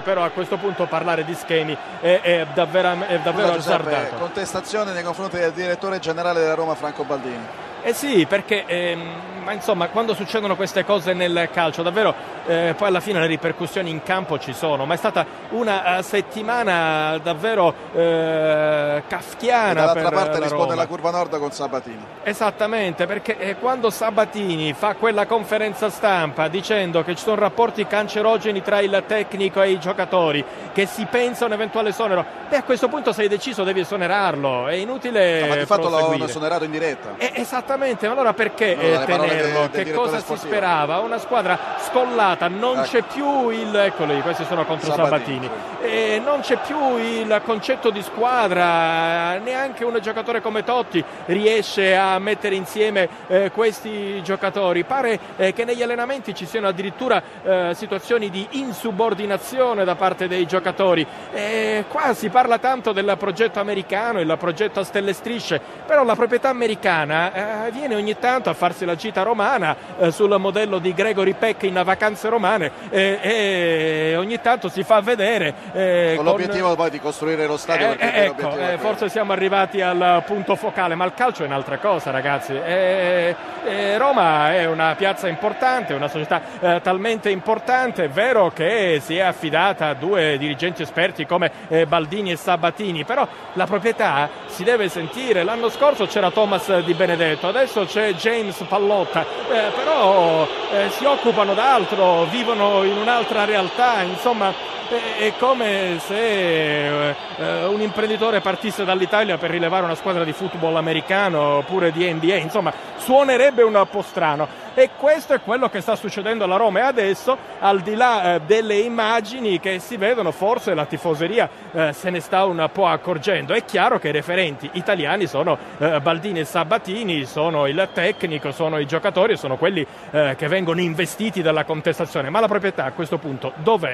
Però a questo punto parlare di schemi è, è davvero, è davvero azzardato. Contestazione nei confronti del direttore generale della Roma Franco Baldini. Eh sì, perché ehm, ma insomma, quando succedono queste cose nel calcio, davvero eh, poi alla fine le ripercussioni in campo ci sono, ma è stata una uh, settimana davvero eh, kafkiana. E dall'altra parte la risponde la curva nord con Sabatini. Esattamente, perché eh, quando Sabatini fa quella conferenza stampa dicendo che ci sono rapporti cancerogeni tra il tecnico e i giocatori, che si pensa a un eventuale esonero, beh a questo punto sei deciso devi esonerarlo, è inutile. No, ma di fatto l'hanno esonerato in diretta. Eh, esattamente, ma allora perché le eh, del- del che cosa direttore si sportivo. sperava? Una squadra scollata, non Ecco. c'è più il. Eccoli, questi sono contro Sabatini, Sabatini. Eh, non c'è più il concetto di squadra, neanche un giocatore come Totti riesce a mettere insieme eh, questi giocatori. Pare eh, che negli allenamenti ci siano addirittura eh, situazioni di insubordinazione da parte dei giocatori. Eh, qua si parla tanto del progetto americano, il progetto a stelle strisce, però la proprietà americana eh, viene ogni tanto a farsi la gita romana eh, sul modello di Gregory Peck in vacanze romane eh, e ogni tanto si fa vedere. eh, Con con- l'obiettivo poi di costruire lo stadio. eh, eh, ecco, forse siamo arrivati al punto focale, ma il calcio è un'altra cosa, ragazzi. Roma è una piazza importante, una società talmente importante, è vero che si è affidata a due dirigenti esperti come Baldini e Sabatini, però la proprietà si deve sentire. L'anno scorso c'era Thomas Di Benedetto, adesso c'è James Pallotta, eh, però eh, si occupano d'altro, vivono in un'altra realtà, insomma è come se eh, eh, un imprenditore partisse dall'Italia per rilevare una squadra di football americano oppure di NBA, insomma suonerebbe un po' strano. E questo è quello che sta succedendo alla Roma. E adesso al di là eh, delle immagini che si vedono forse la tifoseria se ne sta un po' accorgendo, è chiaro che i referenti italiani sono Baldini e Sabatini, sono il tecnico, sono i giocatori, sono quelli che vengono investiti dalla contestazione, ma la proprietà a questo punto dov'è?